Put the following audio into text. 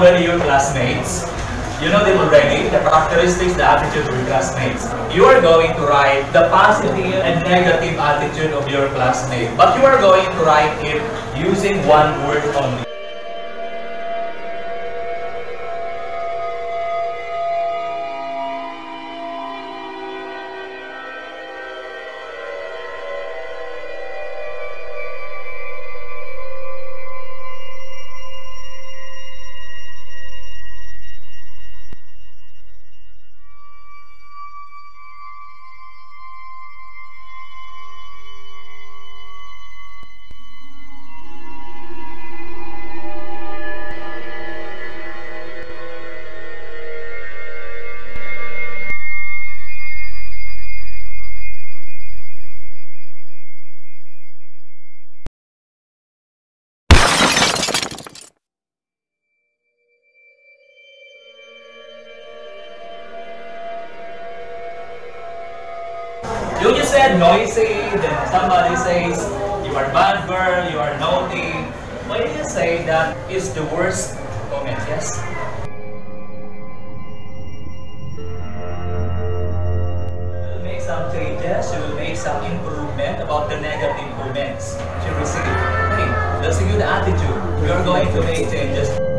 already your classmates. You know them already, the characteristics, the attitude of your classmates. You are going to write the positive and negative attitude of your classmate. But you are going to write it using one word only. You just said noisy, then somebody says you are bad girl, you are naughty. Why do you say that is the worst comment? Yes? Will make some changes, you will make some improvement about the negative comments you receive. Okay, that's a good attitude. You are going to make changes.